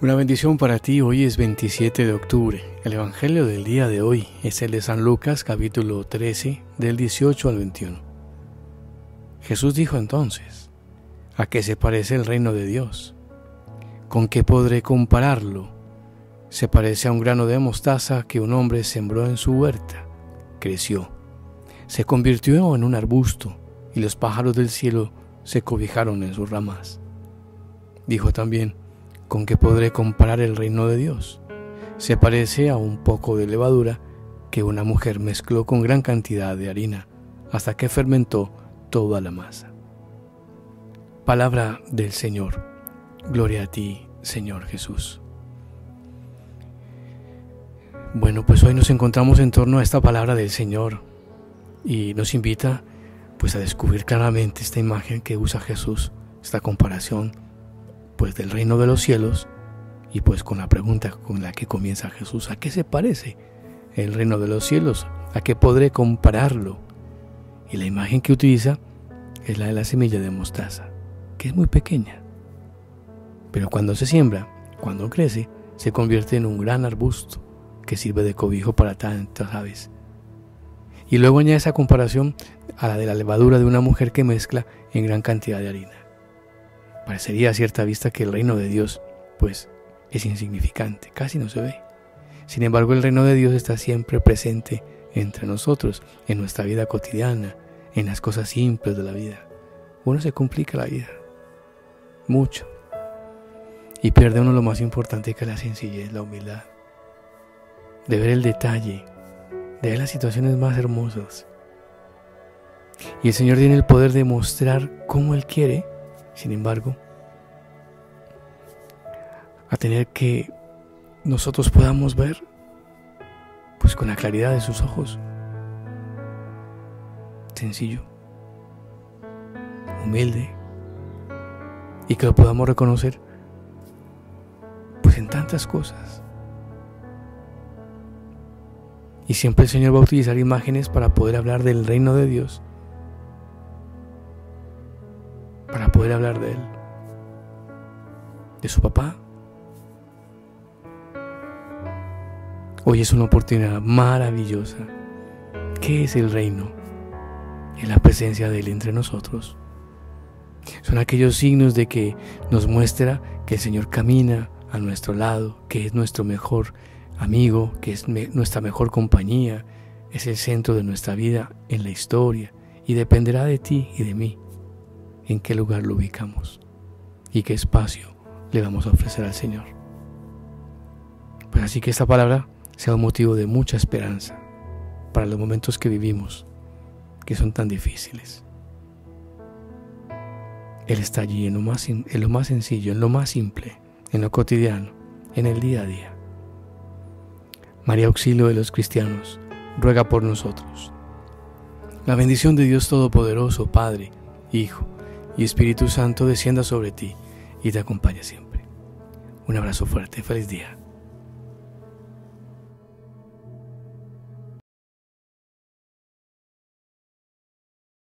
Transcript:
Una bendición para ti, hoy es 27 de octubre. El Evangelio del día de hoy es el de San Lucas capítulo 13 del 18 al 21. Jesús dijo entonces, ¿a qué se parece el reino de Dios? ¿Con qué podré compararlo? Se parece a un grano de mostaza que un hombre sembró en su huerta. Creció, se convirtió en un arbusto y los pájaros del cielo se cobijaron en sus ramas. Dijo también, ¿Con qué podré comparar el reino de Dios? Se parece a un poco de levadura que una mujer mezcló con gran cantidad de harina hasta que fermentó toda la masa. Palabra del Señor. Gloria a ti, Señor Jesús. Bueno, pues hoy nos encontramos en torno a esta palabra del Señor y nos invita pues a descubrir claramente esta imagen que usa Jesús, esta comparación pues del reino de los cielos y pues con la pregunta con la que comienza Jesús, ¿a qué se parece el reino de los cielos? ¿A qué podré compararlo? Y la imagen que utiliza es la de la semilla de mostaza, que es muy pequeña. Pero cuando se siembra, cuando crece, se convierte en un gran arbusto que sirve de cobijo para tantas aves. Y luego añade esa comparación a la de la levadura de una mujer que mezcla en gran cantidad de harina. Parecería a cierta vista que el reino de Dios, pues, es insignificante, casi no se ve. Sin embargo, el reino de Dios está siempre presente entre nosotros, en nuestra vida cotidiana, en las cosas simples de la vida. Uno se complica la vida, mucho, y pierde uno lo más importante que es la sencillez, la humildad, de ver el detalle, de ver las situaciones más hermosas. Y el Señor tiene el poder de mostrar cómo Él quiere sin embargo, a tener que nosotros podamos ver pues con la claridad de sus ojos. Sencillo, humilde y que lo podamos reconocer pues en tantas cosas. Y siempre el Señor va a utilizar imágenes para poder hablar del reino de Dios poder hablar de él, de su papá. Hoy es una oportunidad maravillosa. ¿Qué es el reino? Es la presencia de Él entre nosotros. Son aquellos signos de que nos muestra que el Señor camina a nuestro lado, que es nuestro mejor amigo, que es nuestra mejor compañía, es el centro de nuestra vida en la historia y dependerá de ti y de mí en qué lugar lo ubicamos y qué espacio le vamos a ofrecer al Señor. Pues así que esta palabra sea un motivo de mucha esperanza para los momentos que vivimos, que son tan difíciles. Él está allí en lo más, en lo más sencillo, en lo más simple, en lo cotidiano, en el día a día. María Auxilio de los cristianos, ruega por nosotros. La bendición de Dios Todopoderoso, Padre, Hijo, y Espíritu Santo descienda sobre ti y te acompañe siempre. Un abrazo fuerte, feliz día.